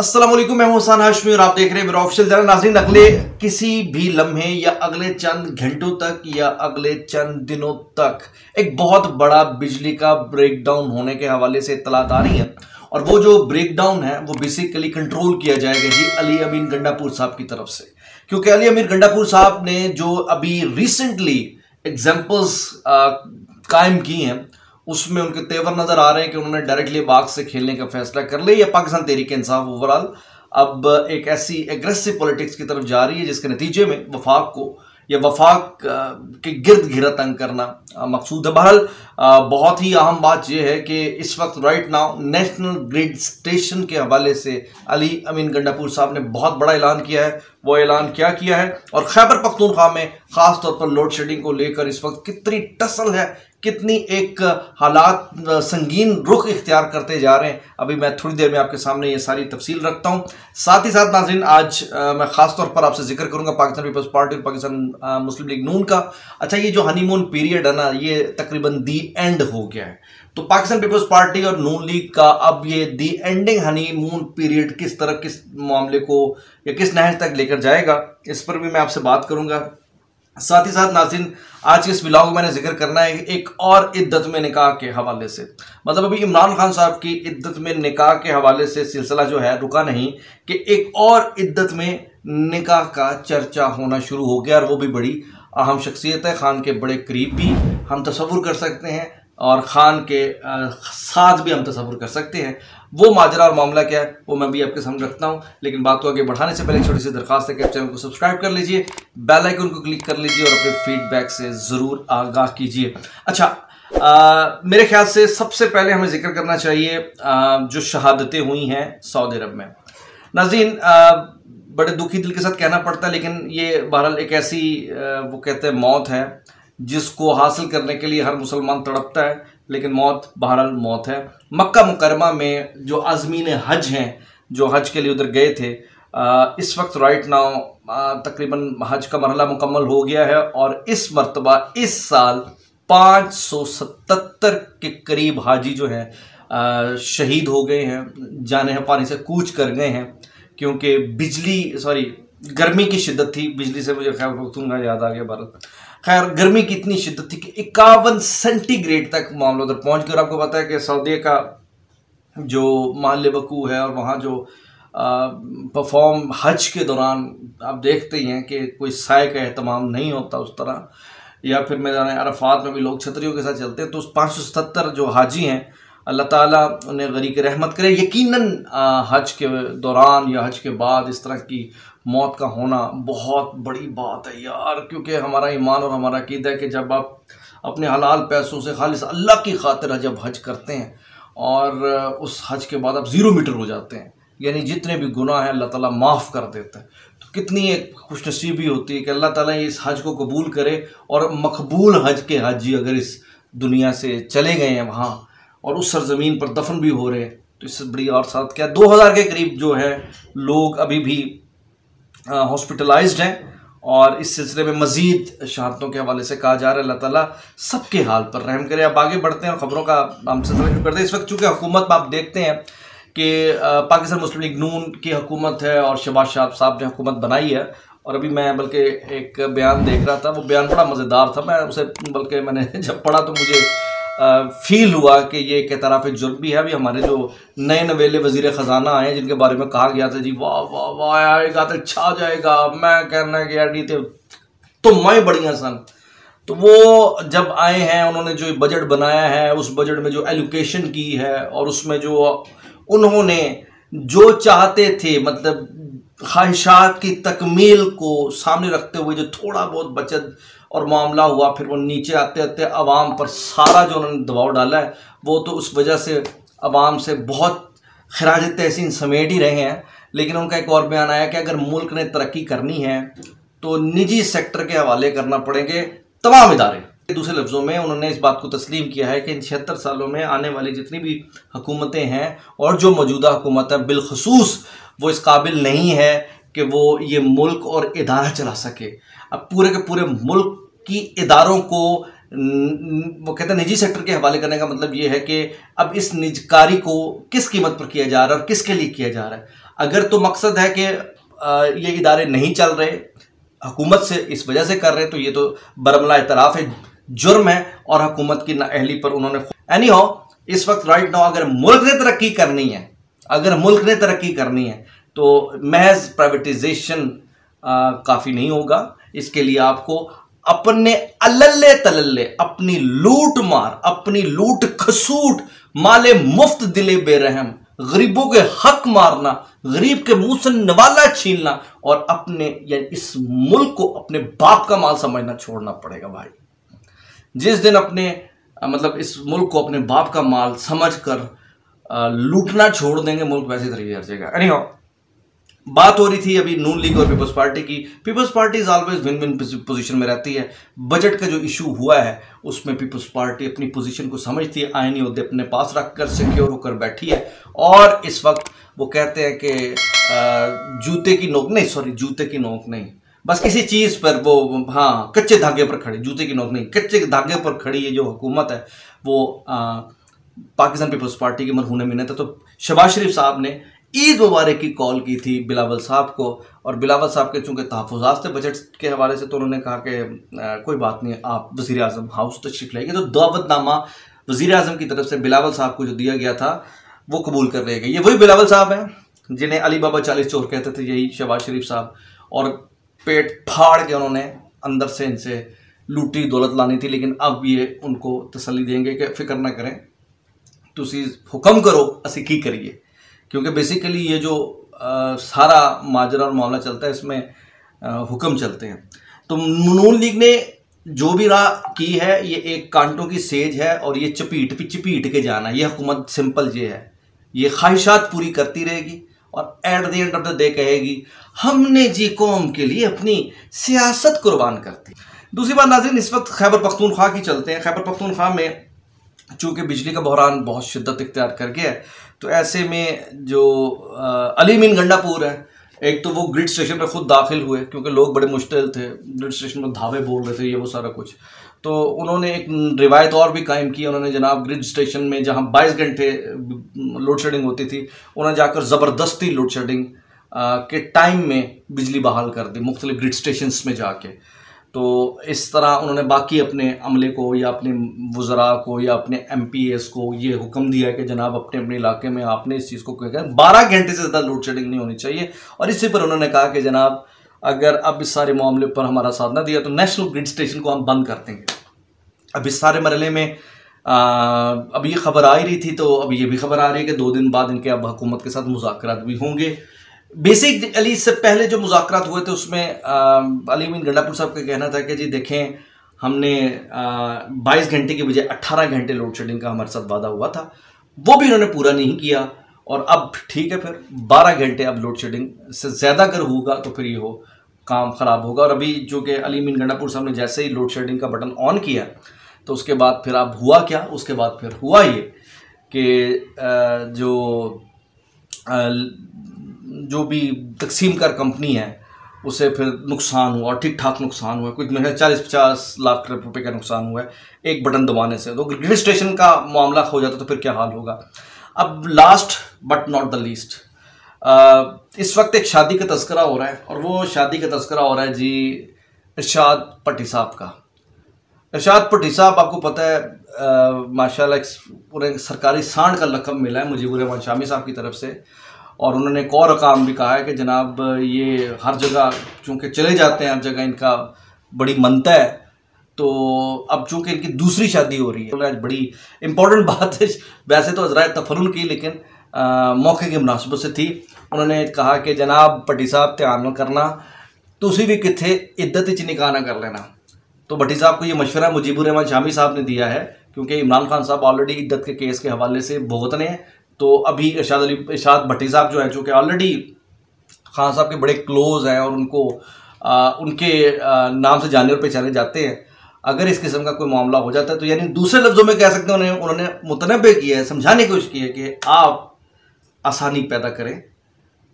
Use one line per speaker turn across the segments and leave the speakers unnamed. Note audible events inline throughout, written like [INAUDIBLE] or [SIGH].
वालेकुम, मैं हुसैन हाशमी और आप देख रहे हैं मेरा ऑफिशियल चैनल नाजरीन। अगले किसी भी लम्हे या अगले चंद घंटों तक या अगले चंद दिनों तक, एक बहुत बड़ा बिजली का ब्रेकडाउन होने के हवाले से इतलात आ रही है। और वो जो ब्रेकडाउन है, वो बेसिकली कंट्रोल किया जाएगा जी अली अमीन गंडापुर साहब की तरफ़ से। क्योंकि अली अमीन गंडापुर साहब ने जो अभी रिसेंटली एग्जाम्पल्स कायम की हैं उसमें उनके तेवर नज़र आ रहे हैं कि उन्होंने डायरेक्टली बाग से खेलने का फैसला कर लिया। या पाकिस्तान तहरीक इंसाफ ओवरऑल अब एक ऐसी एग्रेसिव पॉलिटिक्स की तरफ़ जा रही है, जिसके नतीजे में वफाक को या वफाक के गिरद घिरा तंग करना मकसूद है। बहरल बहुत ही अहम बात यह है कि इस वक्त right now national grid station के हवाले से अली अमीन गंडापुर साहब ने बहुत बड़ा ऐलान किया है। वो ऐलान क्या किया है? और खैबर पख्तूनख्वा में ख़ास तौर पर लोड शेडिंग को लेकर इस वक्त कितनी टसल है कितनी एक हालात, संगीन रुख इख्तियार करते जा रहे हैं। अभी मैं थोड़ी देर में आपके सामने ये सारी तफसील रखता हूँ। साथ ही साथ नाजरीन, आज मैं ख़ास तौर पर आपसे ज़िक्र करूँगा पाकिस्तान पीपल्स पार्टी और पाकिस्तान मुस्लिम लीग नून का। अच्छा ये जो हनीमून पीरियड है ना, ये तकरीबन दी एंड हो गया है। तो पाकिस्तान पीपल्स पार्टी और नून लीग का अब ये दी एंडिंग हनीमून पीरियड किस तरह, किस मामले को या किस नहज तक लेकर जाएगा, इस पर भी मैं आपसे बात करूँगा। साथ ही साथ नाजिन, आज के इस ब्लॉग में मैंने ज़िक्र करना है एक और इद्दत में निकाह के हवाले से। मतलब अभी इमरान खान साहब की इद्दत में निकाह के हवाले से सिलसिला जो है, रुका नहीं कि एक और इद्दत में निकाह का चर्चा होना शुरू हो गया और वो भी बड़ी अहम शख्सियत है, खान के बड़े करीब भी हम तस्वुर कर सकते हैं। और ख़ान के साथ भी हम तस्वुर कर सकते हैं। वो माजरा और मामला क्या है वो मैं भी आपके सामने रखता हूँ लेकिन बात को आगे बढ़ाने से पहले छोटी सी दरखास्त है कि आप चैनल को सब्सक्राइब कर लीजिए बेल आइकन को क्लिक कर लीजिए और अपने फीडबैक से ज़रूर आगाह कीजिए। अच्छा आ, मेरे ख्याल से सबसे पहले हमें ज़िक्र करना चाहिए आ, जो शहादतें हुई हैं सऊदी अरब में। नाजीन बड़े दुखी दिल के साथ कहना पड़ता है लेकिन ये बहरहाल एक ऐसी वो कहते हैं मौत है। जिसको हासिल करने के लिए हर मुसलमान तड़पता है, लेकिन मौत, बहरहाल मौत है। मक्का मुकरमा में जो आजमीन हज हैं, जो हज के लिए उधर गए थे इस वक्त राइट नाउ तकरीबन हज का मरहला मुकम्मल हो गया है, और इस मरतबा, इस साल 577 के करीब हाजी जो हैं शहीद हो गए हैं, जाने पानी से कूच कर गए हैं, क्योंकि बिजली सॉरी गर्मी की शिद्दत थी, बिजली से मुझे ख्याल याद आ गया भारत। खैर, गर्मी की इतनी शिद्दत थी कि इक्यावन सेंटीग्रेड तक मामला उधर पहुँच गया और आपको पता है कि सऊदी का जो माल बकू है और वहाँ जो परफॉर्म हज के दौरान आप देखते ही हैं कि कोई साय का अहतमाम नहीं होता उस तरह। या फिर मैदान अरफात में भी लोग छतरियों के साथ चलते हैं तो उस पाँच सौ सत्तर जो हाजी हैं, अल्लाह ताला उन्हें गरीक रहमत करे। यकीनन हज के दौरान या हज के बाद इस तरह की मौत का होना बहुत बड़ी बात है यार, क्योंकि हमारा ईमान और हमारा कीद है कि जब आप अपने हलाल पैसों से खालिश अल्लाह की खातिर जब हज करते हैं और उस हज के बाद आप ज़ीरो मीटर हो जाते हैं, यानी जितने भी गुनाह हैं अल्लाह ताला माफ़ कर देता है। तो कितनी एक खुशनसीबी होती है कि अल्लाह ताला इस हज को कबूल करे और मकबूल हज के हाजी अगर इस दुनिया से चले गए हैं वहाँ और उस सरजमीन पर दफन भी हो रहे हैं तो इससे बड़ी और साथ क्या? दो हज़ार के करीब जो है, लोग अभी भी हॉस्पिटलाइज्ड हैं और इस सिलसिले में मज़ीद शहादतों के हवाले से कहा जा रहा है, अल्लाह ताला सबके हाल पर रहम करे। अब आगे बढ़ते हैं और ख़बरों का हम सिलसिला शुरू करते हैं। इस वक्त चूँकि हुकूमत आप देखते हैं कि पाकिस्तान मुस्लिम लीग नून की हुकूमत है और शबाज शाह साहब ने हुकूमत बनाई है और अभी मैं बल्कि एक बयान देख रहा था, वो बयान बड़ा मज़ेदार था। मैं उसे, बल्कि मैंने [LAUGHS] जब पढ़ा तो मुझे फील हुआ कि ये एक तरफ़ जुर्म भी है। अभी हमारे जो नए नवेले वज़ीर ख़जाना आए हैं, जिनके बारे में कहा गया था, जी, वाह वाह वाह आएगा तो छा जाएगा। मैं कहना कि यार थे तो मैं बढ़िया सन। तो वो जब आए हैं, उन्होंने जो बजट बनाया है, उस बजट में जो एलोकेशन की है, और उसमें जो उन्होंने जो चाहते थे मतलब ख्वाहिशात की तकमील को सामने रखते हुए जो थोड़ा बहुत बचत और मामला हुआ, फिर वो नीचे आते आते आवाम पर सारा जो उन्होंने दबाव डाला है, वो तो उस वजह से अवाम से बहुत खराज तहसीन समेट ही रहे हैं। लेकिन उनका एक और बयान आया कि अगर मुल्क ने तरक्की करनी है तो निजी सेक्टर के हवाले करना पड़ेंगे तमाम इदारे। दूसरे लफ्ज़ों में उन्होंने इस बात को तस्लीम किया है कि इन छिहत्तर सालों में आने वाली जितनी भी हुकूमतें हैं और जो मौजूदा हुकूमत है, बिलखसूस वो इस काबिल नहीं है कि वो ये मुल्क और इदारा चला सके। अब पूरे के पूरे मुल्क की इदारों को वो कहते हैं निजी सेक्टर के हवाले करने का मतलब ये है कि अब इस निजकारी को किस कीमत पर किया जा रहा है और किसके लिए किया जा रहा है? अगर तो मकसद है कि ये इदारे नहीं चल रहे, हुकूमत से इस वजह से कर रहे तो ये तो बरमला इतराफ़ है, जुर्म है और हुकूमत की नाअहली पर उन्होंने एनी हो इस वक्त राइट नाउ अगर मुल्क ने तरक्की करनी है, अगर मुल्क ने तरक्की करनी है तो महज प्राइवेटाइजेशन काफ़ी नहीं होगा। इसके लिए आपको अपने अलल्ले तलल्ले, अपनी लूट मार, अपनी लूट खसूट, माले मुफ़्त दिले बेरहम, गरीबों के हक मारना, गरीब के मुँह से नवाला छीनना और अपने या इस मुल्क को अपने बाप का माल समझना छोड़ना पड़ेगा भाई। जिस दिन अपने मतलब इस मुल्क को अपने बाप का माल समझकर लूटना छोड़ देंगे, मुल्क वैसे तरीके हर जाएगा एनी बात हो रही थी अभी नून लीग और पीपल्स पार्टी की। Peoples Party is always win win position में रहती है। बजट का जो इशू हुआ है उसमें पीपल्स पार्टी अपनी पोजीशन को समझती है आयनी उहदे अपने पास रखकर सिक्योर होकर बैठी है। और इस वक्त वो कहते हैं कि जूते की नोक नहीं सॉरी जूते की नोक नहीं। बस किसी चीज़ पर वो हाँ कच्चे धागे पर खड़ी जूते की नोक नहीं। कच्चे धागे पर खड़ी है जो हुकूमत है वो आ, पाकिस्तान पीपल्स पार्टी की मरहून मिन्नत है। तो शबाज शरीफ साहब ने ईद मुबारक की कॉल की थी बिलावल साहब को, और बिलावल साहब के चूँकि तहफात थे बजट के हवाले से तो उन्होंने कहा कि कोई बात नहीं, आप वज़ी अजम हाउस तशरीफ़ लाइए तो दावतनामा वज़ी अजम की तरफ़ से बिलावल साहब को जो दिया गया था, वो कबूल कर गए। ये वही बिलावल साहब हैं, जिन्हें अली बाबा चालीस चोर कहते थे, यही शहबाज शरीफ साहब। और पेट फाड़ के उन्होंने अंदर से इनसे लूटी, दौलत लानी थी, लेकिन अब ये उनको तसली देंगे कि फ़िक्र ना करें तुम हुक्म करो, असी की करिए। क्योंकि बेसिकली ये जो आ, सारा माजरा और मामला चलता है इसमें हुक्म चलते हैं। तो नून लीग ने जो भी राह की है ये एक कांटों की सेज है और ये चपीट पे चपीट के जाना ये हुकूमत सिंपल ये है। ये ख्वाहिशात पूरी करती रहेगी और at the end of the day कहेगी हमने जी कौम के लिए अपनी सियासत कुर्बान करती दूसरी बात नाजिन इस वक्त खैबर पख्तूनख्वा की चलते हैं। खैबर पख्तूनख्वा में चूँकि बिजली का बहरान बहुत शिद्दत इख्तियार कर गया है तो ऐसे में जो अली मीन गंडापुर है, एक तो वो ग्रिड स्टेशन पर खुद दाखिल हुए, क्योंकि लोग बड़े मुश्किल थे ग्रिड स्टेशन में धावे बोल रहे थे, ये वो सारा कुछ। तो उन्होंने एक रिवायत और भी कायम की, उन्होंने जनाब ग्रिड स्टेशन में जहाँ 22 घंटे लोड शेडिंग होती थी, उन्होंने जाकर ज़बरदस्ती लोड शेडिंग के टाइम में बिजली बहाल कर दी, मुख्तलिफ़ ग्रिड स्टेशन में जाके। तो इस तरह उन्होंने बाकी अपने अमले को या अपने वज़रा को या अपने एमपीएस को ये हुक्म दिया कि जनाब अपने अपने इलाके में आपने इस चीज़ को कहकर बारह घंटे से ज़्यादा लोड शेडिंग नहीं होनी चाहिए। और इसी पर उन्होंने कहा कि जनाब अगर अब इस सारे मामले पर हमारा साथ ना दिया तो नेशनल ग्रिड स्टेशन को हम बंद कर देंगे। अब इस सारे मरले में आ, अब ये खबर आ ही रही थी तो अब ये भी खबर आ रही है कि दो दिन बाद इनके अब हुकूमत के साथ मुजाकर भी होंगे। बेसिक अली इससे पहले जो मुजाकर हुए थे, उसमें अली मीन गंडापुर साहब का कहना था कि जी देखें, हमने बाईस घंटे की बजाय अट्ठारह घंटे लोड शेडिंग का हमारे साथ वादा हुआ था। वो भी उन्होंने पूरा नहीं किया, और अब ठीक है फिर, बारह घंटे अब लोड शेडिंग से ज़्यादा अगर होगा तो फिर ये हो, काम ख़राब होगा। और अभी जो कि अली मीन गंडापुर साहब ने जैसे ही लोड शेडिंग का बटन ऑन किया तो उसके बाद फिर अब हुआ क्या? उसके बाद फिर हुआ ये कि जो जो भी तकसीम कर कंपनी है, उसे फिर नुकसान हुआ ठीक ठाक नुकसान हुआ। कुछ मेरे चालीस पचास लाख रुपए का नुकसान हुआ है, एक बटन दबाने से। तो रजिस्ट्रेशन का मामला हो जाता तो फिर क्या हाल होगा? अब last but not the least इस वक्त एक शादी का तस्करा हो रहा है, और वो शादी का तस्करा हो रहा है जी इरशाद पट्टी साहब का। इरशाद पट्टी साहब, आपको पता है माशाल्लाह पूरे सरकारी सांड का लकब मिला है मुजीबुर शामी साहब की तरफ़ से। और उन्होंने एक और काम भी कहा है कि जनाब ये हर जगह चूँकि चले जाते हैं हर जगह इनका बड़ी मनता है तो अब चूँकि इनकी दूसरी शादी हो रही है आज बड़ी इंपॉर्टेंट बात है। वैसे तो हजरा तफरुन की लेकिन आ, मौके की मुनासिबत से थी। उन्होंने कहा कि जनाब भट्टी साहब ध्यान करना। तुम भी कितने इद्दत च निकाह ना कर लेना। तो भट्टी साहब को ये मशवरा मुजीबुर रहमान शामी साहब ने दिया है क्योंकि इमरान खान साहब ऑलरेडी इद्दत के केस के हवाले से भुगतने हैं। तो अभी इरशाद अली इरशाद भट्टी साहब जो है जो कि ऑलरेडी खान साहब के बड़े क्लोज हैं और उनको आ, उनके आ, नाम से जाने और पहचाने जाते हैं। अगर इस किस्म का कोई मामला हो जाता है तो यानी दूसरे लफ्ज़ों में कह सकते हैं उन्हें उन्होंने मुतनबे किया है समझाने की कोशिश की है कि आप आसानी पैदा करें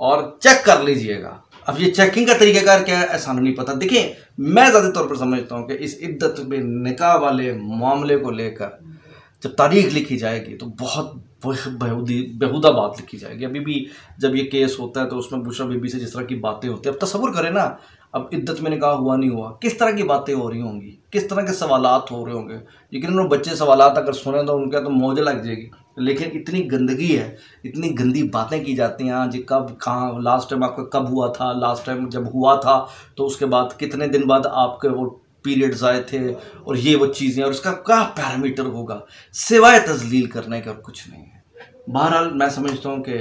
और चेक कर लीजिएगा। अब ये चेकिंग का तरीक़ाकार क्या है ऐसा नहीं पता। देखिए मैं ज़्यादा तौर पर समझता हूँ कि इस इद्दत में निकाह वाले मामले को लेकर जब तारीख लिखी जाएगी तो बहुत बेहूदी, बेहुदा बात लिखी जाएगी। अभी भी जब ये केस होता है तो उसमें बुशरा बीबी से जिस तरह की बातें होती है, अब तस्वुर करें ना, अब इद्दत मैंने कहा हुआ नहीं हुआ, किस तरह की बातें हो रही होंगी? किस तरह के सवालात हो रहे होंगे? लेकिन उन्होंने बच्चे सवालात अगर सुने तो उनके तो मौज लग जाएगी। लेकिन इतनी गंदगी है, इतनी गंदी बातें की जाती हैं जी कब, कहाँ लास्ट टाइम आपका कब हुआ था लास्ट टाइम जब हुआ था तो उसके बाद कितने दिन बाद आपके वो पीरियड्स आए थे और ये वो चीज़ें और उसका क्या पैरामीटर होगा? सिवाय तजलील करने का और कुछ नहीं है। बहरहाल मैं समझता हूँ कि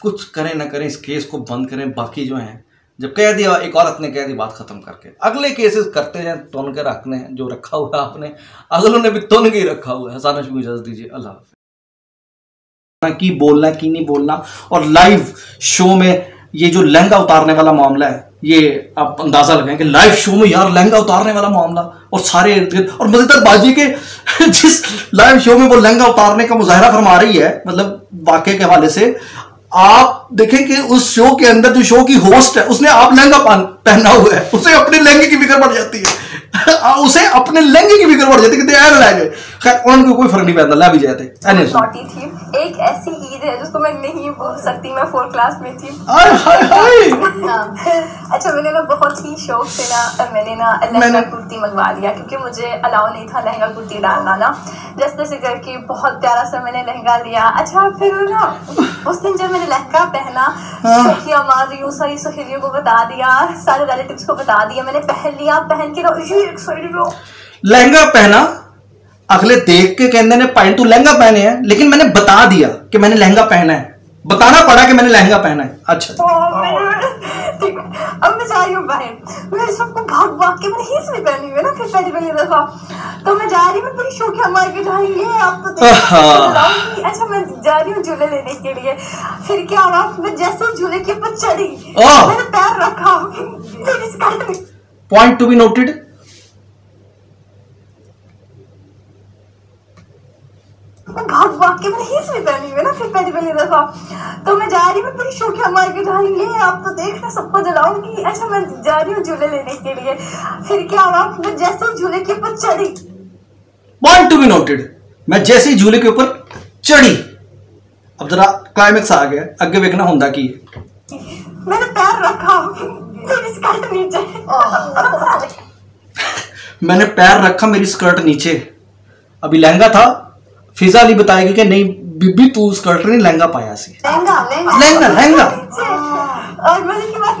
कुछ करें ना करें, इस केस को बंद करें, बाकी जो हैं, जब कह दिया एक औरत ने कह दी बात खत्म करके, अगले केसेस करते हैं, तुन के रखने हैं, जो रखा हुआ आपने, अगलों ने भी तुन के ही रखा हुआ है। हसाना भी इजाज़त दीजिए, अल्लाह की बोलना, की नहीं बोलना, और लाइव शो में ये जो लहंगा उतारने वाला मामला है ये आप अंदाज़ा लगाएँ कि लाइव शो में यार लहंगा उतारने वाला मामला और सारे इर्द गिर्द और मज़ेदार बाजी के [LAUGHS] जिस लाइव शो में वो लहंगा उतारने का मुजाहरा फरमा रही है मतलब वाक्य के हवाले से आप देखें कि उस शो के अंदर जो शो की होस्ट है उसने आप लहंगा पहना हुआ है। उसे अपने लहंगे की फ़िक्र पड़ जाती है। [LAUGHS] उसे अपने लहंगे की फ़िक्र पड़ जाती है लाएँगे खैर उनको कोई फ़र्क नहीं पैदा ला भी जाते
थी। एक ऐसी ईद है जिसको मैं नहीं भूल सकती मैं फोर्थ क्लास में थी।
हाय हाय! [LAUGHS] हाय
अच्छा मैंने ना बहुत ही शौक से ना मैंने ना लहंगा कुर्ती मंगवा लिया क्योंकि मुझे अलाउ नहीं था लहंगा कुर्ती डालना ना। जैसे जैसे करके बहुत प्यारा सा मैंने लहंगा लिया। अच्छा फिर ना उस दिन जब मैंने लहंगा पहना हाँ। सखिया मार रही हूँ सारी सहेलियों को बता दिया सारे रिलेटिव्स को बता दिया मैंने पहन लिया पहन के
लहंगा पहना अगले देख के कहने ने पहन तू लहंगा पहने हैं? लेकिन मैंने बता दिया कि मैंने लहंगा पहना है। बताना पड़ा कि मैंने लहंगा पहना है। अच्छा।
रही हूँ बाहर मैं सबको भाग भाग के मैंने हील्स भी पहनी हुई है ना फिर पहली पहली दफ़ा। तो मैं जा रही हूँ पूरी शौकिया मार के जा रही है आप तो अच्छा मैं जा रही हूँ झूले लेने के लिए। फिर क्या हुआ मैं जैसे झूले के ऊपर चढ़ी मैंने पैर रखा।
पॉइंट टू बी नोटेड
भाग भाग के मैंने हील्स भी पहनी हुई है ना फिर पहली पहली दफ़ा। तो मैं जा रही हूँ पूरी शौकिया मार के जा रही है। आप तो देख रहे सबको जलाऊँगी। अच्छा मैं जा रही हूँ झूले लेने के लिए। फिर क्या हुआ? मैं जैसे झूले के ऊपर चढ़ी।
पॉइंट टू बी नोटेड मैं जैसे ही झूले के ऊपर चढ़ी। अब जरा क्लाइमेक्स आ गया आगे देखना होंदा की
मैंने पैर रखा। स्कर्ट नीचे। [LAUGHS]
मैंने पैर रखा मेरी स्कर्ट नीचे। अभी लहंगा था फिजा अली बताएगी कि नहीं बीबी तू स्कर्ट ने लहंगा पाया सी। लहंगा लहंगा। और मज़े की बात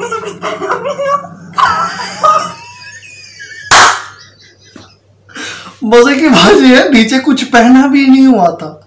मज़े की बात ये है नीचे कुछ पहना भी नहीं हुआ था।